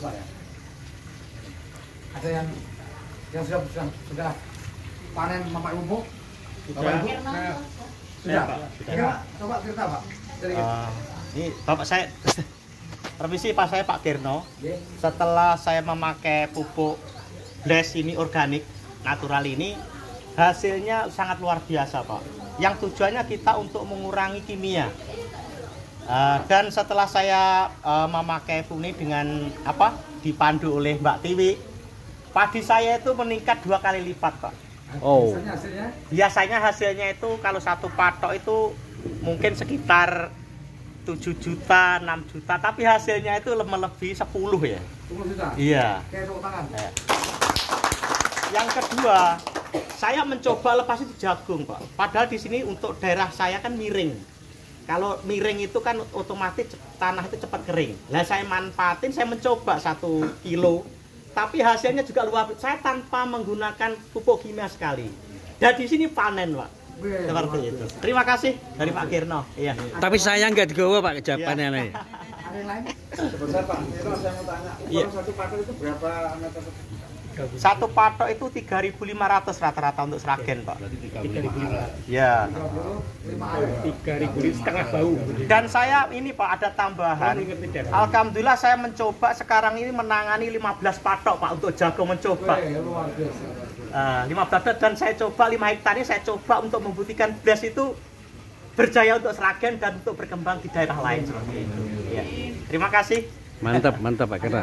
Pak ya. Ada yang yang sudah sudah, sudah panen memakai pupuk? Bapak Ibu? Sudah. Sudah, Pak. Oke, Pak. Coba cerita Pak. Eh, ini bapak saya permisi pak saya Pak Kirno setelah saya memakai pupuk Bless ini organik natural ini hasilnya sangat luar biasa pak yang tujuannya kita untuk mengurangi kimia Eh, dan setelah saya eh, memakai ini dengan apa dipandu oleh Mbak Tiwi padi saya itu meningkat dua kali lipat pak Oh. Hasilnya biasanya hasilnya itu kalau satu patok itu mungkin sekitar 7 juta, 6 juta, tapi hasilnya itu le- melebihi 10 ya. 10 juta. Iya. Kayak tepuk tangan. Ya. Yang kedua, saya mencoba lepas itu jagung, Pak. Padahal di sini untuk daerah saya kan miring. Kalau miring itu kan otomatis tanah itu cepat kering. Lah saya manfaatin, saya mencoba satu kilo, tapi hasilnya juga luar biasa. Saya tanpa menggunakan pupuk kimia sekali. Dan di sini panen, Pak. Seperti itu. Terima kasih dari Pak Kirno. Iya. Tapi sayang nggak digawa Pak jawabannya nih. Ada yang lain? Sebentar Pak, saya mau tanya, Iya. ukuran satu patok itu berapa meter? Satu patok itu 3.500 rata-rata untuk seragen, Pak. Ya. 35 hari. tiga ribu setengah bau Dan saya ini Pak ada tambahan. Alhamdulillah saya mencoba sekarang ini menangani 15 patok Pak untuk jago mencoba. Wih, luar biasa. Eh, 15 dan saya coba 5 hektar ini saya coba untuk membuktikan beras itu berjaya untuk seragen dan untuk berkembang di daerah lain seperti itu. Ya. Terima kasih. Mantap, mantap Pak Kera.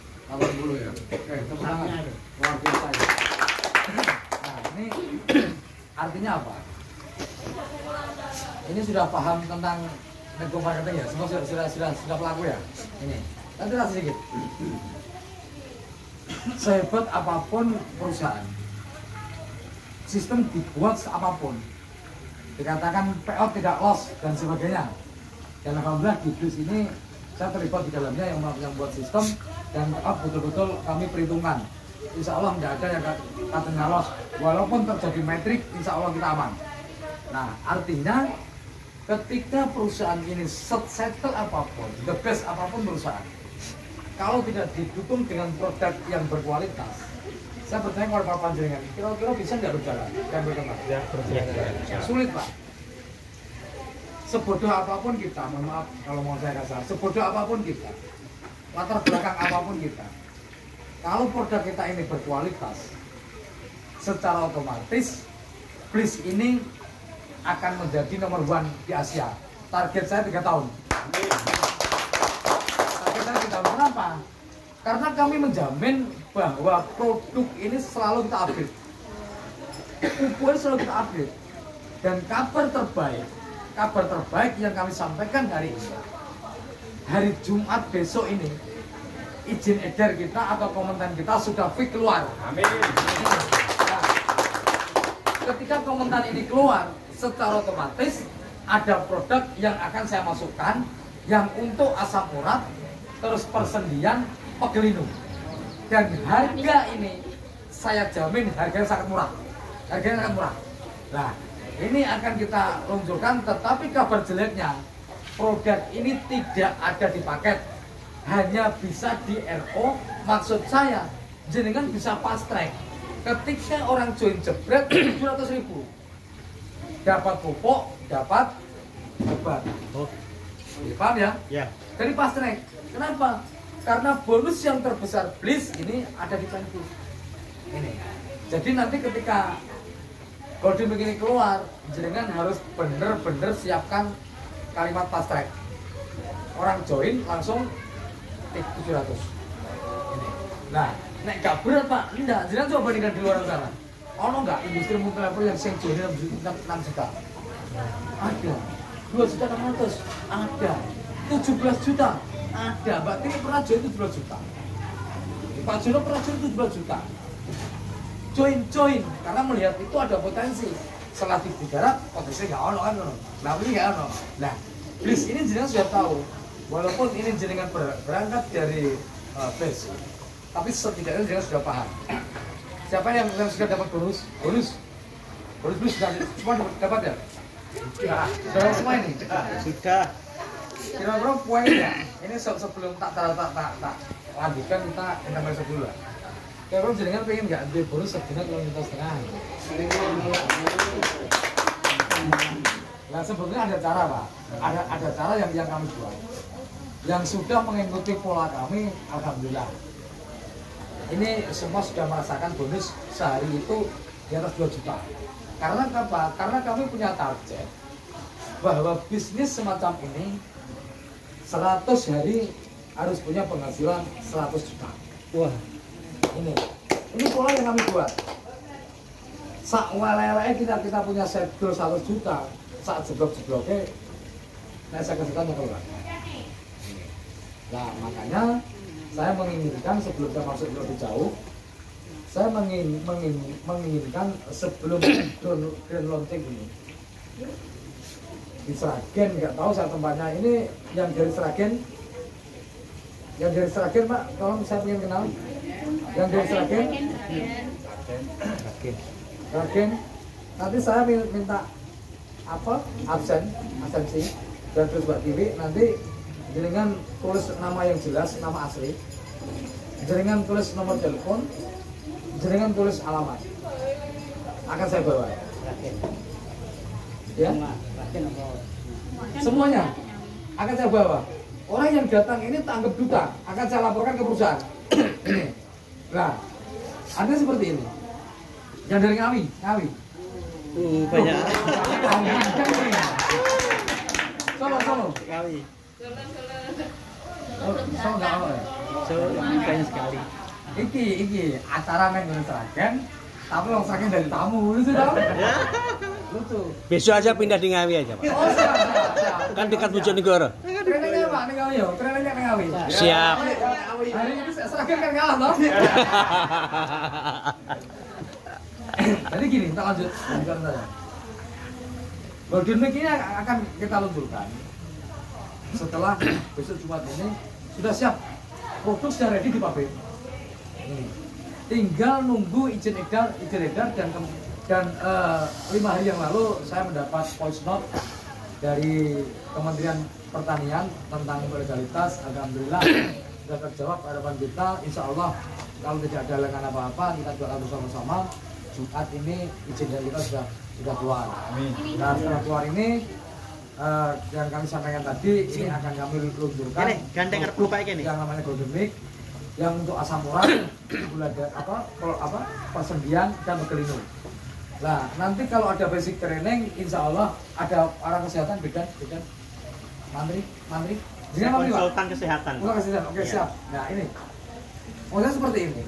Sabar dulu ya. Oke, tepuk tangan. Luar biasa ya. Nah, ini artinya apa? Ini sudah paham tentang nego marketing ya? Semua sudah, sudah, sudah, sudah pelaku ya? Ini. Nanti sedikit. Sehebat apa pun perusahaan, sistem dibuat apa pun dikatakan PO tidak loss dan sebagainya dan alhamdulillah Gidus ini saya terlibat di dalamnya yang yang buat sistem dan PO betul-betul kami perhitungkan. Insya Allah tidak ada yang kat- katanya loss. Walaupun terjadi metrik, insya Allah kita aman. Nah, artinya ketika perusahaan ini set- settle apa pun, the best apa pun perusahaan, kalau tidak didukung dengan produk yang berkualitas, saya bertanya kepada Pak Panjenengan, kira-kira bisa nggak berjalan dan berkembang? Sulit Pak. Sebodoh apa pun kita, mohon maaf kalau mau saya kasar, sebodoh apa pun kita, latar belakang apa pun kita, kalau produk kita ini berkualitas, secara otomatis Bliss ini akan menjadi nomor one di Asia. Target saya tiga tahun. Target saya tiga tahun. Kenapa? Karena kami menjamin bahwa produk ini selalu kita update. Ini selalu kita update. Dan kabar terbaik, kabar terbaik yang kami sampaikan hari ini, hari Jumat besok ini, izin edar kita atau komentar kita sudah fix keluar. Amin. Nah, ketika komentar ini keluar, secara otomatis ada produk yang akan saya masukkan yang untuk asam urat, terus persendian, pegelinu. Dan harga ini saya jamin harganya sangat murah. Harganya sangat murah. Nah, ini akan kita luncurkan, tetapi kabar jeleknya produk ini tidak ada di paket, hanya bisa di RO. Maksud saya, jenengan bisa fast track. Ketika orang join jebret 700 ribu, dapat pupuk, dapat obat. Oh, Ya, Paham ya? ya. Dari fast track. Kenapa? Karena bonus yang terbesar Bliss ini ada di Penku. Ini. Jadi nanti ketika Golden begini keluar, jenengan harus bener-bener siapkan kalimat fast track. Orang join langsung tik 700. Ini. Nah, nek gak berat pak, enggak. Jenengan coba bandingkan di luar sana. Ono nggak industri multilevel yang sing join 6 juta? Ada. 2 juta 600 ada. 17 juta Ada, Mbak Tini pernah join 17 juta. Pak Jono pernah join 17 juta. Join, join, karena melihat itu ada potensi. Setelah di darat, potensi nggak ono kan, ono. Nah, ini nggak ono. Nah, Blis ini jenengan sudah tahu, walaupun ini jenengan ber- berangkat dari uh, base, tapi setidaknya jenengan sudah paham. Siapa yang, yang sudah dapat bonus? Bonus? Bonus Blis sudah semua dapat, dapat ya? Sudah, sudah semua ini? Sudah. Kira-kira poinnya, ini se- sebelum tak tak tak tak, tak lanjutkan kita intermezzo dulu lah. Kira-kira jenengan pengen nggak ambil bonus sebenarnya kalau kita setengah? Nah sebetulnya ada cara pak, ada ada cara yang yang kami buat, yang sudah mengikuti pola kami, alhamdulillah. Ini semua sudah merasakan bonus sehari itu di atas 2 juta. Karena apa? Karena kami punya target bahwa bisnis semacam ini 100 hari harus punya penghasilan 100 juta. Wah, Ini, ini pola yang kami buat. Sak walele kita kita punya segel 100 juta, saat jeblok-jebloknya, nah saya tahu keluar. Nah makanya saya menginginkan sebelum saya masuk lebih jauh, saya mengin, mengin, menginginkan sebelum grand launching ini. Di Seragen nggak tahu saya tempatnya. Ini yang dari Seragen yang dari Seragen Pak tolong saya ingin kenal yang dari Seragen Seragen nanti saya min- minta apa? Absen. Absensi dan terus Mbak TV nanti jenengan tulis nama yang jelas nama asli. Jenengan tulis nomor telepon. Jenengan tulis alamat. Akan saya bawa. Ya? Semuanya. Akan saya bawa. Orang yang datang ini tanggap duta. Akan saya laporkan ke perusahaan nah ada seperti ini yang dari Ngawi Ngawi uh, banyak. Solo Solo Sekali. Oh, Solo nggak ono ya So, banyak sekali. iki iki acara main dengan Seragen tapi orang Seragen dari tamu lucu tau lucu Besok aja pindah di Ngawi aja, Pak. oh siap siap siap Kan dekat Bojonegoro. Trennya Pak, Ngawi yo, trennya nih Ngawi. Siap. Hari ini Seragen kan kalah toh. Jadi gini, kita lanjut. Golden Week ini akan kita luncurkan setelah besok Jumat ini sudah siap produk sudah ready di pabrik. Tinggal nunggu izin edar, izin edar dan dan eh, lima hari yang lalu saya mendapat voice note dari Kementerian Pertanian tentang legalitas. Alhamdulillah sudah terjawab harapan kita. Insya Allah kalau tidak ada halangan apa-apa kita doakan bersama-sama. Jumat ini izin dari kita sudah sudah keluar. Amin. Nah setelah keluar ini eh, yang kami sampaikan tadi ini akan kami luncurkan. Ini, gandeng arep lupa iki nih. Yang namanya Golden Week yang untuk asam urat, gula apa, kol- apa, persendian dan berkelinu. Nah, nanti kalau ada basic training, insya Allah ada arah kesehatan beda, beda. Mantri, mantri. Jadi apa nih, Pak? Konsultan kesehatan. Bukan kesehatan, oke Iya. siap. Nah ini, maksudnya seperti ini.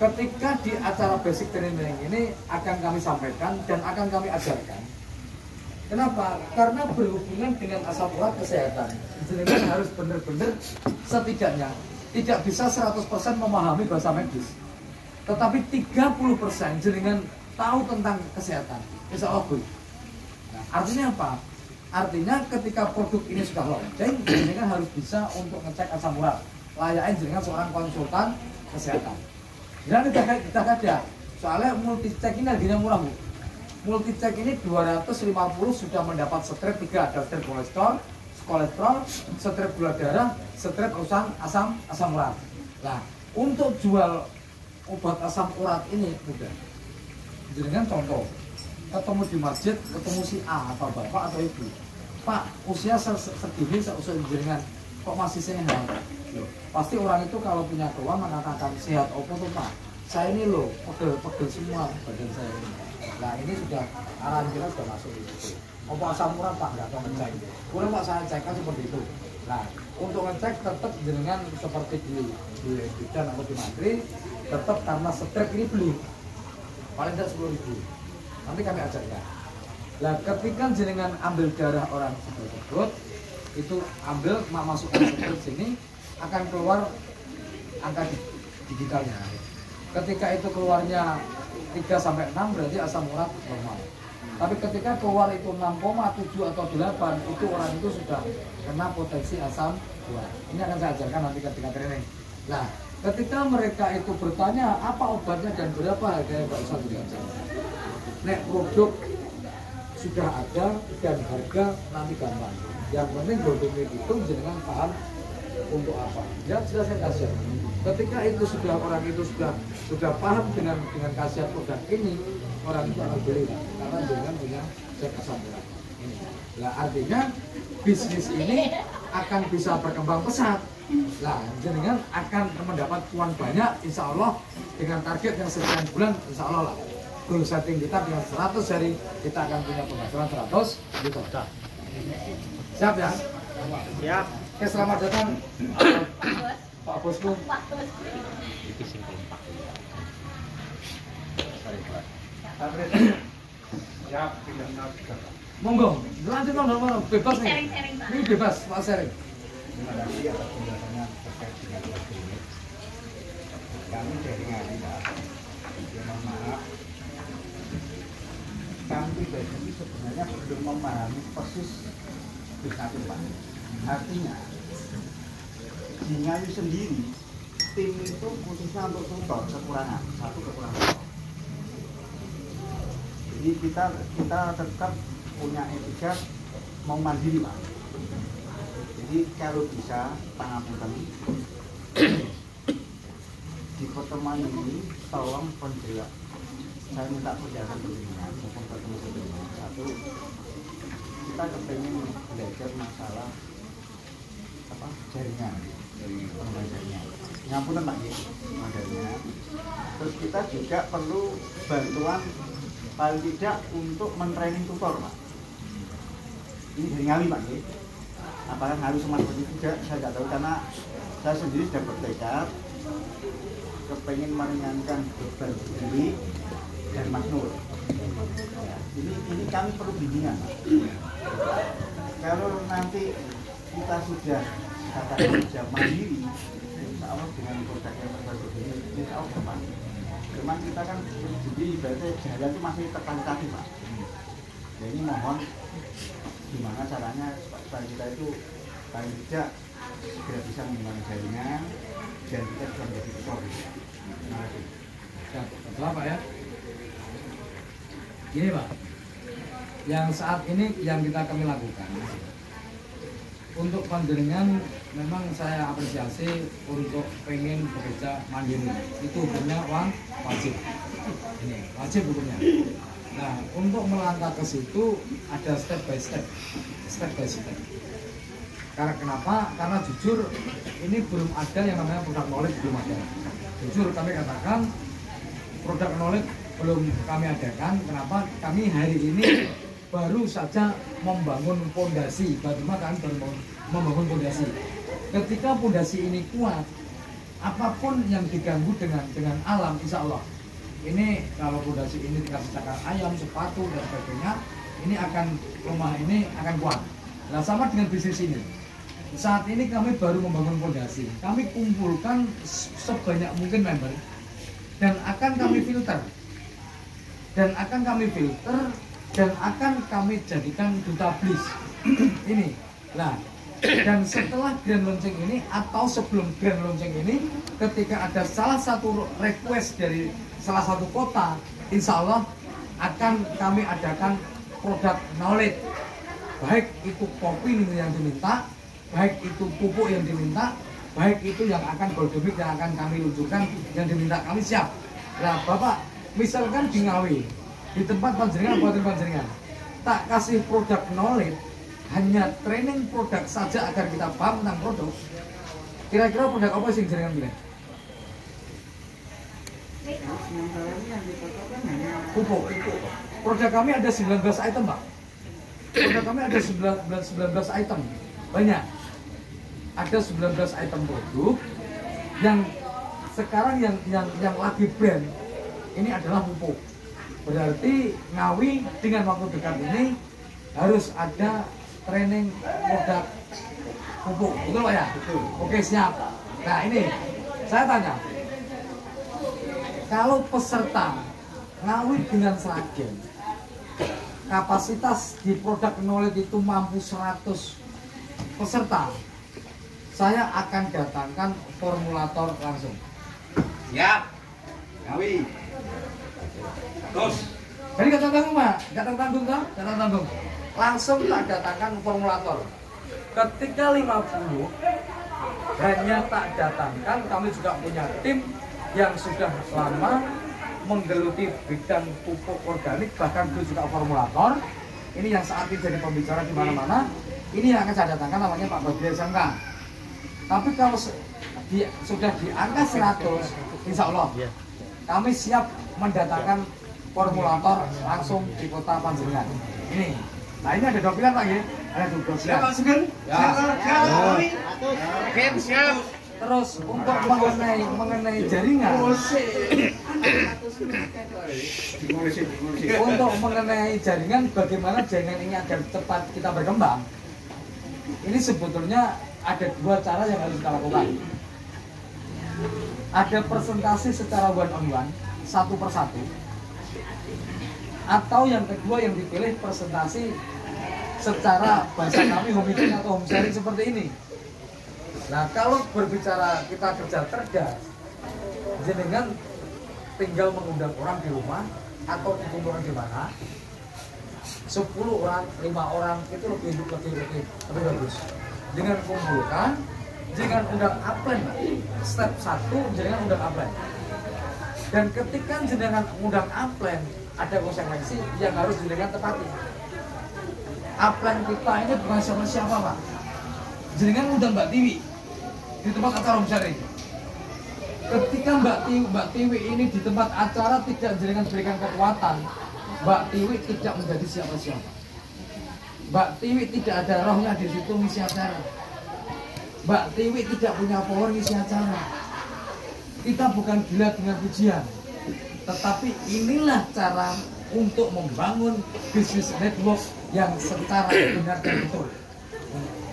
Ketika di acara basic training ini akan kami sampaikan dan akan kami ajarkan. Kenapa? Karena berhubungan dengan asam urat kesehatan. Jenengan harus benar-benar setidaknya tidak bisa 100% memahami bahasa medis. Tetapi 30% jenengan tahu tentang kesehatan. Insya Allah. Nah, artinya apa? Artinya ketika produk ini sudah launching, jenengan harus bisa untuk ngecek asam urat. Layaknya jenengan seorang konsultan kesehatan. Jangan tidak tidak ada. Soalnya multi check ini harganya murah bu. Multi check ini 250 sudah mendapat strip 3 ada strip kolesterol, kolesterol, strip gula darah, strip asam asam asam urat. Nah, untuk jual obat asam urat ini mudah. Jenengan contoh, ketemu di masjid, ketemu si A atau bapak atau ibu. Pak, usia se- se- segini seusia jenengan kok masih sehat? Loh, pasti orang itu kalau punya keluar mengatakan sehat apa tuh Pak? Saya ini loh pegel-pegel semua badan saya ini. Nah ini sudah arahan kita sudah masuk di situ. Apa asam urat Pak nggak tahu ngecek? Boleh Pak saya cek kan seperti itu. Nah untuk ngecek tetap jenengan seperti di di bidan atau di mantri tetap karena strip ini beli paling tidak sepuluh ribu. Nanti kami ajarkan. Nah ketika jenengan ambil darah orang tersebut itu ambil mak masukkan ke sini akan keluar angka di- digitalnya. Ketika itu keluarnya 3 sampai 6 berarti asam urat normal. Tapi ketika keluar itu 6,7 atau 8 itu orang itu sudah kena potensi asam urat. Ini akan saya ajarkan nanti ketika training. Nah ketika mereka itu bertanya apa obatnya dan berapa harganya? Usah diajar nek produk sudah ada dan harga nanti gampang. Yang penting produknya itu jenengan paham untuk apa. Ya saya kasih ketika itu sudah orang itu sudah sudah paham dengan dengan khasiat produk ini orang itu akan beli. Karena dengan punya zat asam urat ini. Nah artinya bisnis ini akan bisa berkembang pesat. Nah jenengan akan mendapat uang banyak insya Allah dengan target yang sekian bulan insya Allah lah goal setting kita dengan 100 hari kita akan punya penghasilan 100 juta siap ya Siap. Oke, selamat datang Pak Bosku. Sing kompak. Siap. Monggo, lanjut dong, dong, bebas nih. Sharing-sharing, Pak. Ini bebas, Pak sharing. Terima kasih atas penjelasannya terkait dengan kelas ini. Kami dari Ngadi, Pak. Ya, mohon maaf. Kami pribadi sebenarnya belum memahami persis bisnis Pak. Artinya, di Ngawi sendiri, tim itu khususnya untuk tutor kekurangan, satu kekurangan. Jadi kita kita tetap punya etika mau mandiri pak. Jadi kalau bisa pangapunten di pertemuan ini tolong penjelas saya minta penjelasan dengan maupun ketemu sebelumnya satu kita kepengen belajar masalah apa jaringan jaringan ngapunten pak ya modalnya terus kita juga perlu bantuan paling tidak untuk mentraining tutor pak ini dari Ngawi pak ya. Apakah Ngawi Smart Body juga? Saya tidak tahu karena saya sendiri sudah bertekad kepengen meringankan beban diri dan Mas Nur. Ya, ini ini kami perlu bimbingan kalau nanti kita sudah katakan sudah mandiri insya Allah dengan produk yang terbaru ini insya Allah gampang cuman kita kan jadi ibaratnya jalan itu masih terkati pak ya ini mohon gimana caranya supaya kita itu paling tidak segera bisa mengembangkan jaringan dan kita bisa menjadi tutor terima kasih Pak ya. Gini Pak, yang saat ini yang kita kami lakukan untuk panjenengan memang saya apresiasi untuk pengen bekerja mandiri. Itu hukumnya uang wajib. Ini wajib hukumnya. Nah untuk melangkah ke situ ada step by step. Step by step. Karena kenapa? Karena jujur ini belum ada yang namanya produk knowledge belum ada. Jujur kami katakan produk knowledge belum kami adakan. Kenapa? Kami hari ini baru saja membangun fondasi. Bagaimana kami baru membangun- fondasi? Ketika fondasi ini kuat apa pun yang diganggu dengan dengan alam insya Allah ini kalau fondasi ini dikasih cakar ayam sepatu dan sebagainya ini akan rumah ini akan kuat. Nah sama dengan bisnis ini. Saat ini kami baru membangun fondasi. Kami kumpulkan se- sebanyak mungkin member dan akan kami filter. Dan akan kami filter dan akan kami jadikan duta bliss. Ini. Nah dan setelah grand launching ini atau sebelum grand launching ini ketika ada salah satu request dari salah satu kota insya Allah akan kami adakan produk knowledge. Baik itu kopi yang diminta baik itu pupuk yang diminta baik itu yang akan goldemik yang akan kami luncurkan yang diminta kami siap. Nah bapak misalkan di Ngawi di tempat panjenengan buatin panjenengan tak kasih produk knowledge hanya training produk saja agar kita paham tentang produk kira-kira produk apa sih yang jenengan pilih pupuk. Produk kami ada 19 item pak. Produk kami ada 19, 19 item. Banyak ada 19 item produk yang sekarang yang yang yang lagi brand ini adalah pupuk berarti Ngawi dengan waktu dekat ini harus ada training produk pupuk, betul Pak ya? Oke siap. Nah ini saya tanya, kalau peserta ngawin dengan seragen, kapasitas di produk knowledge itu mampu 100 peserta, saya akan datangkan formulator langsung. Siap. Gawi. Terus. Jadi kata tanggung pak, kata tanggung kan? Kata tanggung. Langsung tak datangkan formulator. Ketika 50 hanya tak datangkan, kami juga punya tim yang sudah lama menggeluti bidang pupuk organik, bahkan itu juga formulator. Ini yang saat ini jadi pembicara di mana-mana. Ini yang akan saya datangkan namanya Pak Badri SMK. Tapi kalau se- di- sudah di angka 100, insya Allah kami siap mendatangkan formulator langsung di kota Panjenengan. Ini. Nah ini ada dua pilihan Pak ya. Ada dua pilihan. Siap, Pak Sugeng? Ya. Siap, Gawi. Oke, siap. Terus untuk mengenai mengenai jaringan, untuk mengenai jaringan, bagaimana jaringan ini agar cepat kita berkembang? Ini sebetulnya ada dua cara yang harus kita lakukan. Ada presentasi secara one on one, satu persatu. Atau yang kedua yang dipilih presentasi secara bahasa kami home meeting atau home sharing seperti ini. Nah kalau berbicara kita kerja cerdas, jenengan tinggal mengundang orang di rumah atau dikumpulkan di mana 10 orang, 5 orang itu lebih lebih lebih lebih bagus dengan kumpulkan jangan undang upline step 1 jangan undang upline dan ketika jenengan undang upline ada konsekuensi yang harus jenengan tepati. Upline kita ini bukan siapa-siapa Pak. Jenengan undang Mbak Tiwi di tempat acara home sharing ketika Mbak Tiwi, Mbak Tiwi ini di tempat acara tidak jenengan berikan kekuatan Mbak Tiwi tidak menjadi siapa-siapa Mbak Tiwi tidak ada rohnya di situ ngisi acara. Mbak Tiwi tidak punya power ngisi acara. Kita bukan gila dengan pujian. Tetapi inilah cara untuk membangun bisnis network yang secara benar dan betul.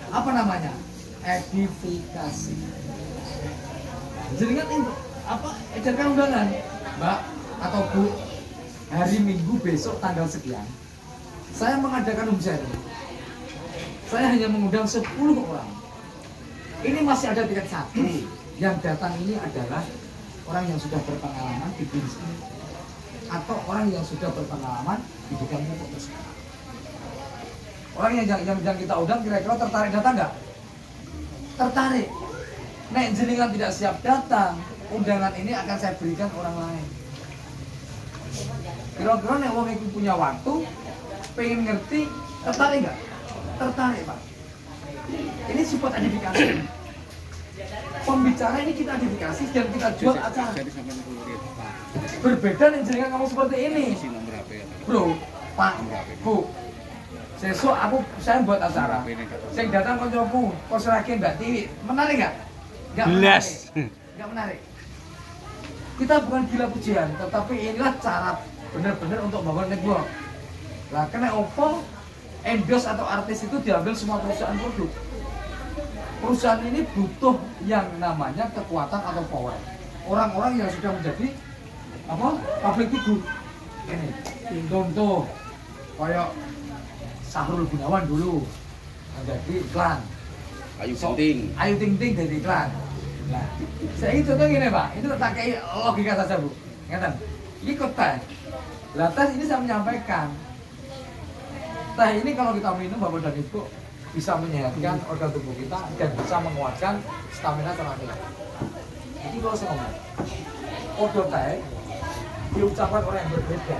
Apa namanya? Edifikasi. Jadi ini apa edarkan undangan mbak atau bu? Hari minggu besok tanggal sekian saya mengadakan home sharing saya hanya mengundang 10 orang. Ini masih ada tingkat satu. Yang datang ini adalah orang yang sudah berpengalaman di bisnis ini atau orang yang sudah berpengalaman di bidang pupuk tersebut orang yang, yang, yang kita undang kira-kira tertarik datang nggak? Tertarik. Nek jenengan tidak siap datang, undangan ini akan saya berikan orang lain. Kira-kira nek wong itu punya waktu, pengen ngerti, tertarik nggak? Tertarik pak. Ini support edifikasi. Pembicara ini kita edifikasi dan kita jual acara. Berbeda nih jenengan ngomong seperti ini. Bro, Pak, Bu, Sesuk aku saya buat acara. Sing datang koncoku, kok seragin Mbak Tiwi. Menarik nggak? Nggak menarik. Nggak menarik. Kita bukan gila pujian, tetapi inilah cara benar-benar untuk membangun network. Nah, kena opo endorse atau artis itu diambil semua perusahaan produk. Perusahaan ini butuh yang namanya kekuatan atau power. Orang-orang yang sudah menjadi apa? Public figure. Ini contoh kayak Sahrul Gunawan dulu menjadi iklan. Ayu So- penting. Ayu Ting Ting jadi iklan. Nah, saya itu contoh gini pak, itu tak kayak logika saja bu. Ngeten, ini kok teh. Lah ini saya menyampaikan, teh ini kalau kita minum bapak dan ibu bisa menyehatkan organ tubuh kita dan bisa menguatkan stamina tenaga. Ini kalau saya ngomong, odo teh diucapkan orang yang berbeda.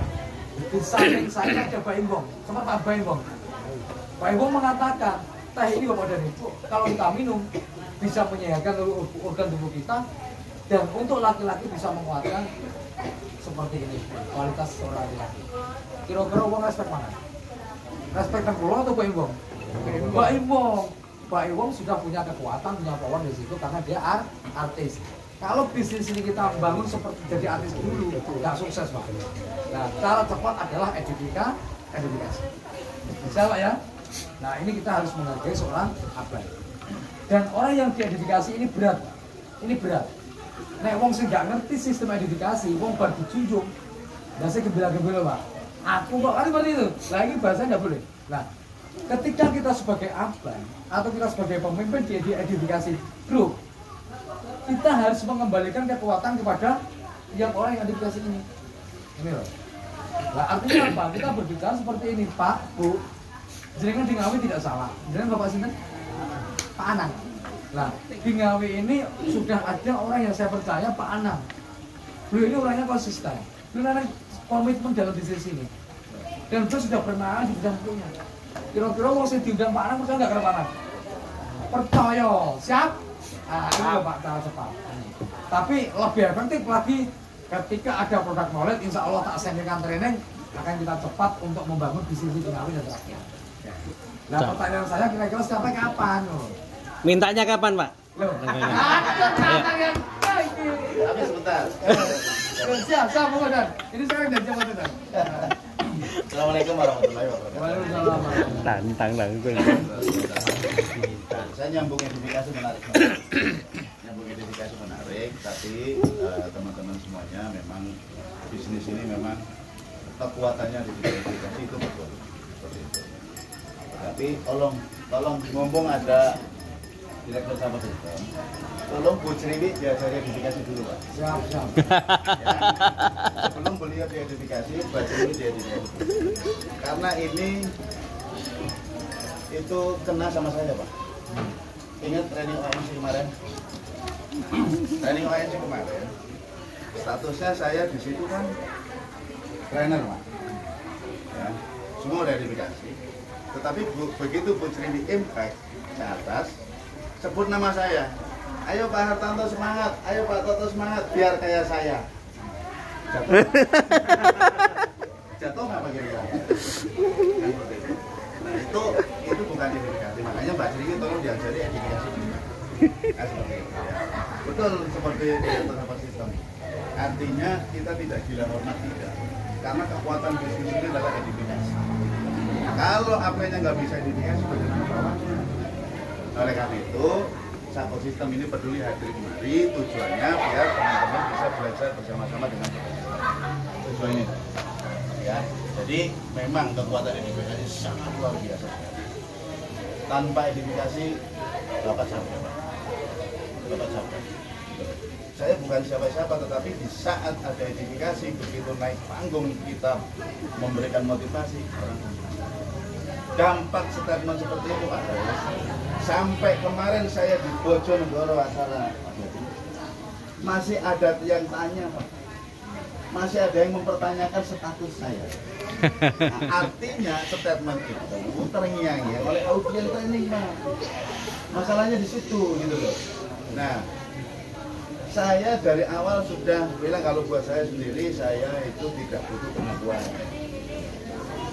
Di samping saya ada Pak Imbong, sama Pak Imbong. Pak Imbong mengatakan, teh ini bapak dan ibu kalau kita minum bisa menyehatkan organ tubuh kita dan untuk laki-laki bisa menguatkan seperti ini kualitas seorang laki-laki. Kira-kira uang respect mana? Respect pulau atau Pak Imbong? Pak Imbong, Pak Imbong sudah punya kekuatan, punya power di situ karena dia art, artis. Kalau bisnis ini kita bangun seperti jadi artis dulu, nggak sukses Pak. Nah, cara cepat adalah edukasi, edukasi. Bisa Pak ya? Nah ini kita harus menghargai seorang abad. Dan orang yang diedifikasi ini berat, Pak. ini berat. Nek wong sing gak ngerti sistem edifikasi, wong bar dijunjung, bahasa gembira-gembira pak. Aku kok kan seperti itu. Lah ini bahasa nggak boleh. Nah, ketika kita sebagai abang atau kita sebagai pemimpin di di edifikasi grup, kita harus mengembalikan kekuatan kepada yang orang yang edifikasi ini. Ini loh. Nah, artinya apa? Kita berbicara seperti ini, Pak, Bu. Jenengan di Ngawi tidak salah. Jenengan Bapak Sinten? Pak Anang. Nah, di Ngawi ini sudah ada orang yang saya percaya Pak Anang. Beliau ini orangnya konsisten. Beliau komitmen dalam bisnis ini. Dan beliau sudah pernah di bidang punya. Kira-kira mau saya diundang Pak Anang percaya nggak ke Pak Anang? Percaya, siap? Nah, ini Pak cara cepat. Tapi lebih efektif lagi ketika ada produk knowledge, insya Allah tak sendirikan training akan kita cepat untuk membangun bisnis di Ngawi dan terakhir. Nah pertanyaan saya kira-kira sampai kapan? loh? Mintanya kapan, Pak? Loh, ada cara yang baik. Tapi sebentar. Eh, Siap, siap. Ini sekarang. Assalamualaikum warahmatullahi wabarakatuh. Waalaikumsalam. Tantang langsung. Saya nyambung edifikasi menarik. nyambung edifikasi menarik, tapi eh, teman-teman semuanya memang bisnis ini memang kekuatannya di edifikasi itu betul. Seperti itu. Tapi tolong, tolong mumpung ada direktur sama sistem, tolong BuCriwi diajari edifikasi dulu Pak. Siap, siap. Ya. Sebelum beliau diidentifikasi, baca ini diidentifikasi. Karena ini itu kena sama saya, Pak. Ingat training ONC kemarin? training ONC kemarin, statusnya saya di situ kan trainer, Pak. Ya, semua udah identifikasi. Tetapi bu- begitu Bu Sri di impact ke atas, sebut nama saya. Ayo Pak Hartanto semangat, ayo Pak Toto semangat, biar kayak saya. Jatuh. Nggak bagi dia? Nah itu itu bukan identifikasi, makanya Mbak Sri tolong diajari dulu. Nah, seperti itu. ya. Betul seperti apa sistem. Artinya kita tidak gila hormat tidak, karena kekuatan bisnis ini adalah edifikasi. Kalau apanya nggak bisa edifikasi, bagaimana bawahnya? Oleh karena itu, Sako Sistem ini peduli hadir kemari tujuannya biar teman-teman bisa belajar bersama-sama dengan. Tujuannya. Ya, jadi memang kekuatan edifikasi sangat luar biasa. Tanpa edifikasi, Bapak. Pak. Bapak capek. Saya bukan siapa-siapa, tetapi di saat ada edifikasi, begitu naik panggung kita memberikan motivasi, orang dampak statement seperti itu Pak. Sampai kemarin saya di Bojonegoro acara. Masih ada yang tanya Pak. Masih ada yang mempertanyakan status saya. Nah, artinya statement itu terngiang-ngiang. Oleh audiens training Pak masalahnya di situ gitu loh. Nah saya dari awal sudah bilang kalau buat saya sendiri saya itu tidak butuh pengakuan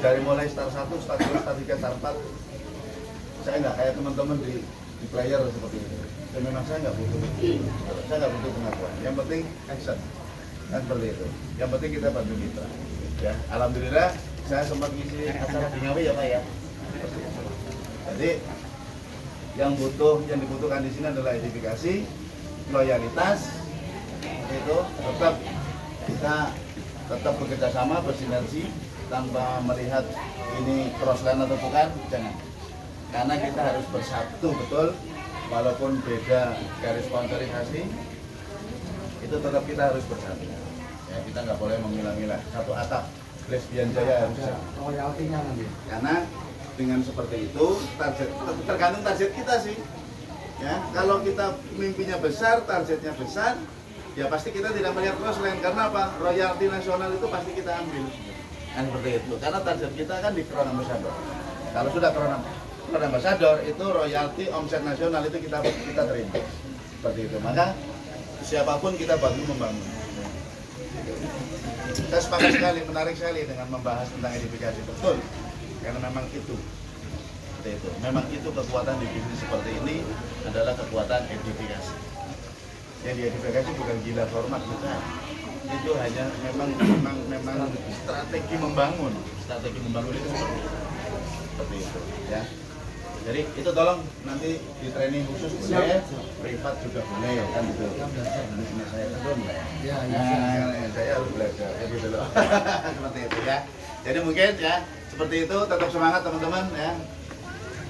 dari mulai star 1, star 2, star 3, star 4 saya nggak kayak teman-teman di, di player seperti itu dan memang saya nggak butuh. Saya nggak butuh pengakuan. Yang penting action. Kan seperti itu. Yang penting kita bantu mitra ya alhamdulillah saya sempat ngisi acara di ya pak ya. Jadi yang butuh yang dibutuhkan di sini adalah edifikasi loyalitas itu. Tetap kita tetap bekerja sama bersinergi tanpa melihat ini crossline atau bukan jangan. Karena kita harus bersatu betul. Walaupun beda garis sponsorisasi itu tetap kita harus bersatu. Ya kita nggak boleh memilah-milah. Satu atap lesbian jaya harus karena dengan seperti itu target tergantung target kita sih. Ya kalau kita mimpinya besar targetnya besar ya pasti kita tidak melihat crossline karena apa? Royalti nasional itu pasti kita ambil kan seperti itu. Karena target kita kan di crown ambassador. Kalau sudah crown crown ambassador itu royalti omset nasional itu kita kita terima. Seperti itu. Maka siapa pun kita bantu membangun. Saya sepakat sekali menarik sekali dengan membahas tentang edifikasi. Betul. Karena memang itu. Seperti itu. Memang itu kekuatan di bisnis seperti ini adalah kekuatan edifikasi. Yang diedifikasi bukan gila format bukan itu hanya memang memang memang strategi membangun strategi membangun itu seperti itu seperti itu ya Jadi itu tolong nanti di training khusus boleh, privat juga boleh kan gitu. Saya ya. Ya, ya, Nah, saya harus belajar ya gitu loh. seperti itu ya. Jadi mungkin ya seperti itu tetap semangat teman-teman ya.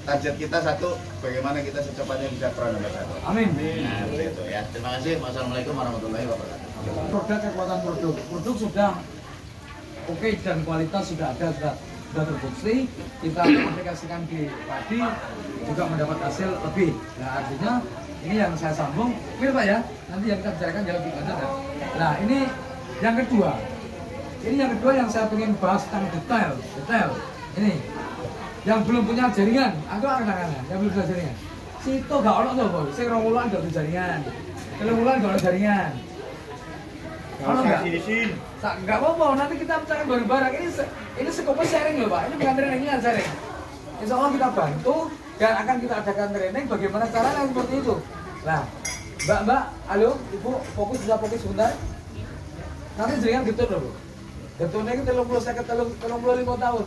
Target kita satu, bagaimana kita secepatnya bisa peran nomor satu. Amin. Nah, seperti itu ya. Terima kasih. Wassalamualaikum warahmatullahi wabarakatuh. Produk kekuatan produk. Produk sudah oke dan kualitas sudah ada sudah sudah terbukti. Kita aplikasikan di padi juga mendapat hasil lebih. Nah artinya ini yang saya sambung, clear pak ya. Nanti yang kita bicarakan jauh lebih lanjut ya. Nah ini yang kedua. Ini yang kedua yang saya ingin bahas tentang detail, detail. Ini yang belum punya jaringan, aku akan tangannya, yang belum punya jaringan. Situ gak ono tuh, boy. Saya romulan gak punya jaringan. Telungulan gak ada jaringan. Ono nggak? Sa- nggak apa-apa, nanti kita bicarakan bareng-bareng. Ini ini skopnya sharing loh pak, ini bukan training ini sharing. Insya Allah kita bantu dan akan kita adakan training bagaimana caranya seperti itu. Nah, mbak mbak, halo, ibu fokus bisa fokus sebentar. Nanti jaringan gitu loh bu. Getune itu telung puluh saya telung telung puluh lima tahun.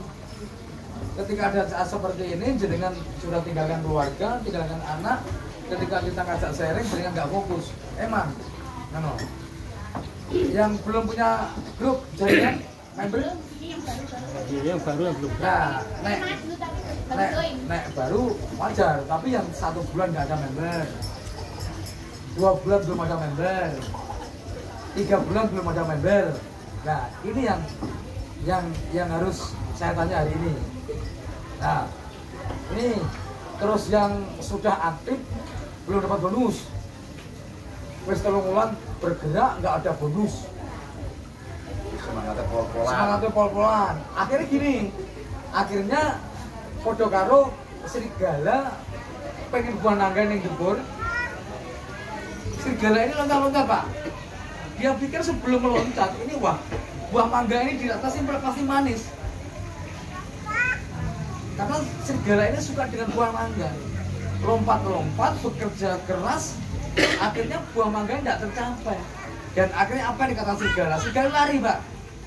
Ketika ada saat seperti ini, jenengan sudah tinggalkan keluarga, tinggalkan anak. Ketika kita ngajak sharing, jenengan nggak fokus. Emang, kan yang belum punya grup jaringan member Yang baru yang belum. nah nek nek nek baru wajar. Tapi yang satu bulan nggak ada member. Dua bulan belum ada member. Tiga bulan belum ada member. Nah ini yang yang yang harus saya tanya hari ini. Nah ini terus yang sudah aktif belum dapat bonus wis telung bergerak nggak ada bonus. Semangatnya pol-polan. semangatnya pol-polan. Akhirnya gini akhirnya podo karo serigala pengen buah nangga yang jebur. Serigala ini loncat-loncat pak. Dia pikir sebelum meloncat ini wah buah mangga ini di atas ini pasti manis. Karena serigala ini suka dengan buah mangga. Lompat-lompat bekerja keras akhirnya buah mangga tidak tercapai. Dan akhirnya apa yang dikatakan serigala? Serigala lari pak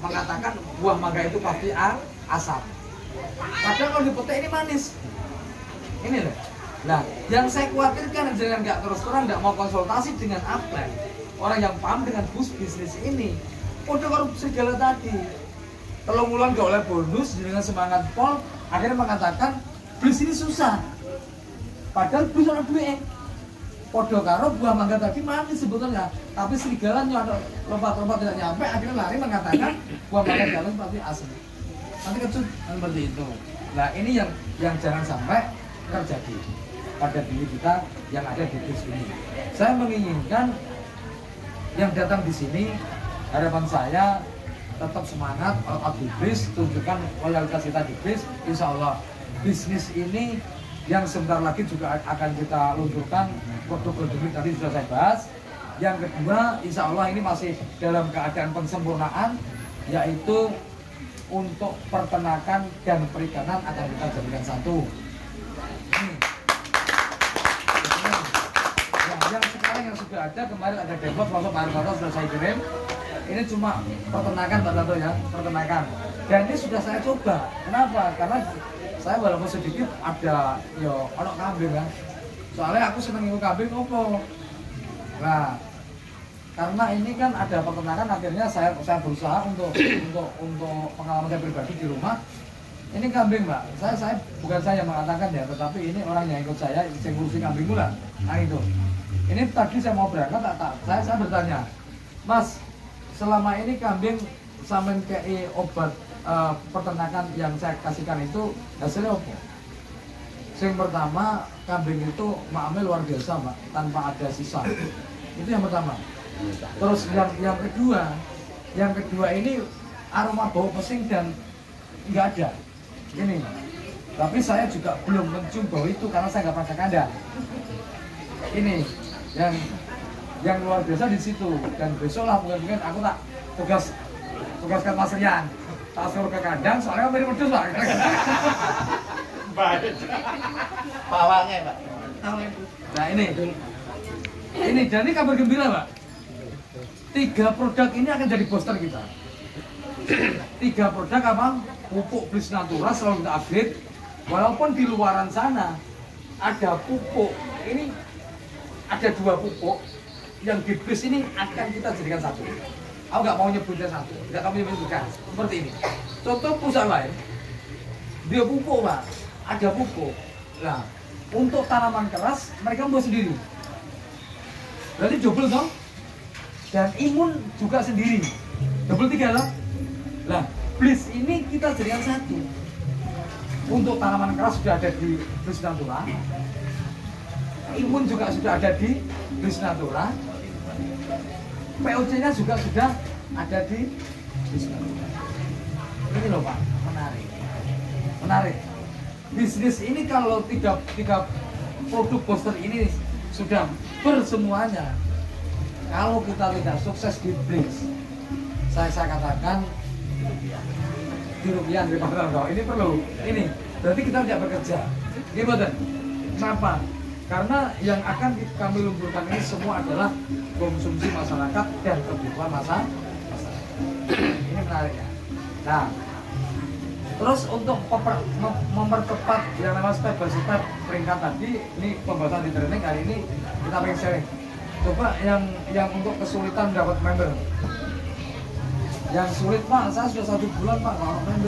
mengatakan buah mangga itu pasti a- asam. Padahal kalau dipetik ini manis. Ini loh. Nah yang saya khawatirkan jangan nggak terus terang nggak mau konsultasi dengan apa? Orang yang paham dengan bus bisnis ini. Udah kalau serigala tadi. Kalau mulan gak oleh bonus dengan semangat pol akhirnya mengatakan bis ini susah. Padahal bis ada duit podo karo buah mangga tadi manis sebetulnya tapi serigala nyodok lompat-lompat tidak nyampe akhirnya lari mengatakan buah mangga dalam pasti asli. Nanti kecut. Kan seperti itu. Nah ini yang yang jangan sampai terjadi pada diri kita yang ada di bis ini. Saya menginginkan yang datang di sini harapan saya tetap semangat otak di bis tunjukkan loyalitas kita di bis insya Allah bisnis ini yang sebentar lagi juga akan kita luncurkan produk-produk tadi sudah saya bahas. Yang kedua insya Allah ini masih dalam keadaan pensempurnaan yaitu untuk peternakan dan perikanan akan kita jadikan satu. Ini Nah, yang sekarang yang sudah ada kemarin ada depot masuk pariwisata sudah saya kirim. Ini cuma peternakan Pak Tato ya peternakan dan ini sudah saya coba. Kenapa? Karena saya walaupun sedikit ada yo ono kambing kan. Soalnya aku seneng ibu kambing opo nah karena ini kan ada peternakan akhirnya saya saya berusaha untuk untuk untuk pengalaman saya pribadi di rumah. Ini kambing mbak. Saya saya bukan saya yang mengatakan ya tetapi ini orang yang ikut saya yang ngurusi kambing pula nah itu. Ini tadi saya mau berangkat tak, tak. Saya saya bertanya mas selama ini kambing sampai kayak obat eh, peternakan yang saya kasihkan itu hasilnya apa? Yang pertama kambing itu maamnya luar biasa mbak tanpa ada sisa. Itu yang pertama. Terus yang yang kedua yang kedua ini aroma bau pesing dan nggak ada. Ini tapi saya juga belum mencium bau itu karena saya nggak pernah kandang ini yang yang luar biasa di situ. Dan besok lah mungkin mungkin aku tak tugas tugaskan Mas Rian tak suruh ke kandang soalnya kan mirip pedus pak. Pawangnya, Pak. nah ini. Ini dan ini kabar gembira pak. Tiga produk ini akan jadi poster kita. Tiga produk apa? Pupuk Blis Natura selalu kita update. Walaupun di luaran sana ada pupuk. Ini ada dua pupuk yang di bis ini akan kita jadikan satu aku nggak mau nyebutnya satu. Nggak kamu nyebutkan seperti ini. Contoh pusat lain. Dia pupuk pak. Ada pupuk. Nah untuk tanaman keras mereka membuat sendiri. Berarti double dong dan imun juga sendiri. Double tiga lah lah blis ini kita jadikan satu. Untuk tanaman keras sudah ada di blis natura imun juga sudah ada di blis natura POC nya juga sudah ada di ini loh pak. Menarik. Menarik. Bisnis ini kalau tiga, tiga produk booster ini sudah bersemuanya kalau kita tidak sukses di Blitz saya, saya katakan di rupiah. Di pasar ini perlu. Ini berarti kita tidak bekerja. Gimana kenapa karena yang akan kami lumpurkan ini semua adalah konsumsi masyarakat dan kebutuhan masa ini menarik ya. Nah terus untuk memper- mem- mempercepat yang namanya step by step peringkat tadi ini pembahasan di training kali ini kita pengen sharing. Coba yang yang untuk kesulitan dapat member. Yang sulit pak saya sudah satu bulan pak kalau member